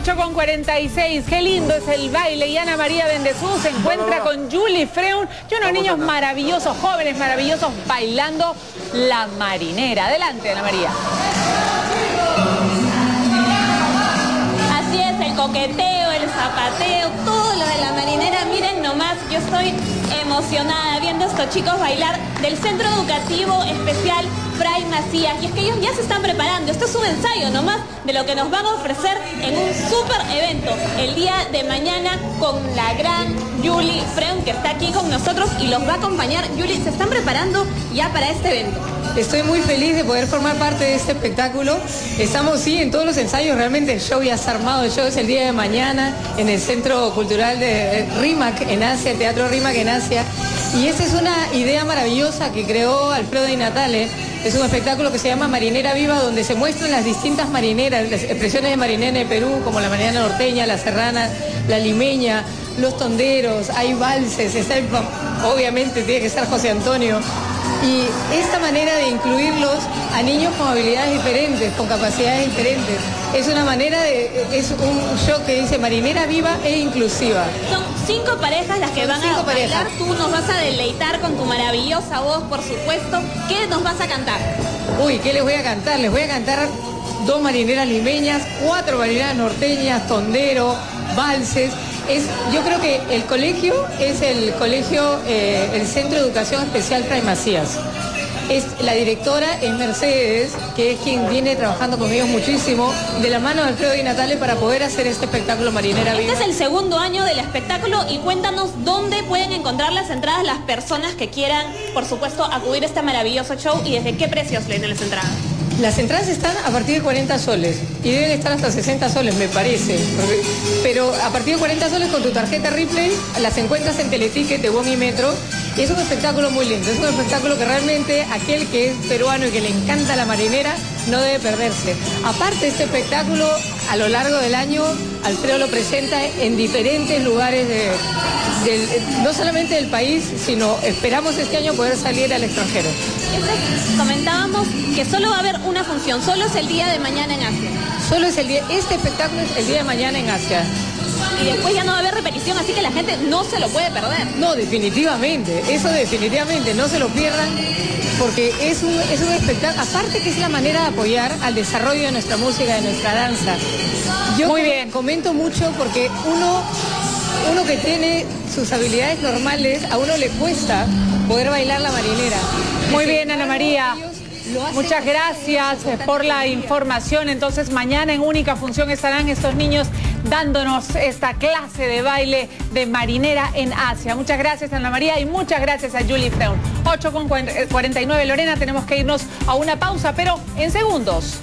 8 con 46, qué lindo es el baile. Y Ana María Bendezú se encuentra con Julie Freun y unos niños maravillosos, jóvenes maravillosos, bailando la marinera. Adelante, Ana María. Así es, el coqueteo, el zapateo, todo lo de la marinera. Estoy emocionada viendo estos chicos bailar del Centro Educativo Especial Fray Macías. Y es que ellos ya se están preparando. Esto es un ensayo nomás de lo que nos van a ofrecer en un súper evento el día de mañana con la gran Julie Freun que está aquí con nosotros y los va a acompañar. Julie, se están preparando ya para este evento. Estoy muy feliz de poder formar parte de este espectáculo. Estamos, sí, en todos los ensayos. Realmente el show ya está armado. El show es el día de mañana en el Centro Cultural de RIMAC en Asia, Teatro RIMAC en Asia. Y esa es una idea maravillosa que creó Alfredo Di Natale. Es un espectáculo que se llama Marinera Viva, donde se muestran las distintas marineras, las expresiones de marinera en el Perú, como la marinera norteña, la serrana, la limeña, los tonderos, hay valses, está obviamente tiene que ser José Antonio. Y esta manera de incluirlos a niños con habilidades diferentes, con capacidades diferentes, es una manera de, es un show que dice marinera viva e inclusiva. Cinco parejas las que van a bailar, tú nos vas a deleitar con tu maravillosa voz, por supuesto. ¿Qué nos vas a cantar? Uy, ¿qué les voy a cantar? Les voy a cantar dos marineras limeñas, cuatro marineras norteñas, tondero, valses yo creo que el colegio es el colegio, eh, el Centro de Educación Especial Fray Macías. Es, la directora es Mercedes, que es quien viene trabajando con ellos muchísimo, de la mano de Alfredo y Natale para poder hacer este espectáculo Marinera Este es el segundo año del espectáculo y cuéntanos dónde pueden encontrar las entradas las personas que quieran, por supuesto, acudir a este maravilloso show y desde qué precios leen las entradas. Las entradas están a partir de 40 soles y deben estar hasta 60 soles, me parece. Pero a partir de 40 soles con tu tarjeta Ripley las encuentras en Teleticket de y Metro. Y es un espectáculo muy lindo. Es un espectáculo que realmente aquel que es peruano y que le encanta la marinera no debe perderse. Aparte, este espectáculo a lo largo del año, Alfredo lo presenta en diferentes lugares de, no solamente del país, sino esperamos este año poder salir al extranjero. Comentábamos que solo va a haber una función, solo es el día de mañana en Asia. Solo es el día, este espectáculo es el día de mañana en Asia. Y después ya no va a haber repetición, así que la gente no se lo puede perder. No, definitivamente, eso definitivamente, no se lo pierdan, porque es un, es un espectáculo, aparte que es la manera de apoyar al desarrollo de nuestra música, de nuestra danza. Yo Muy bien. comento mucho porque uno uno que tiene sus habilidades normales, a uno le cuesta poder bailar la marinera. Muy bien, Ana María. Muchas gracias por la información. Entonces, mañana en única función estarán estos niños dándonos esta clase de baile de marinera en Asia. Muchas gracias, Ana María, y muchas gracias a Julie Freun. 8 con 49, Lorena, tenemos que irnos a una pausa, pero en segundos.